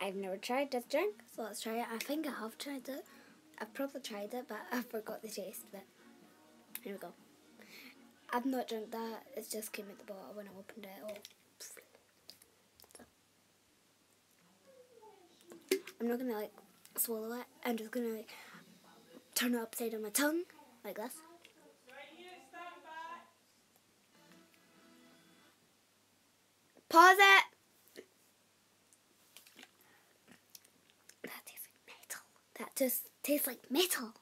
I've never tried this drink, so let's try it. I think I have tried it. I've probably tried it, but I forgot the taste of it. Here we go. I've not drunk that. It just came at the bottle when I opened it. Oh. I'm not gonna like swallow it. I'm just gonna like turn it upside on my tongue like this. Just tastes like metal.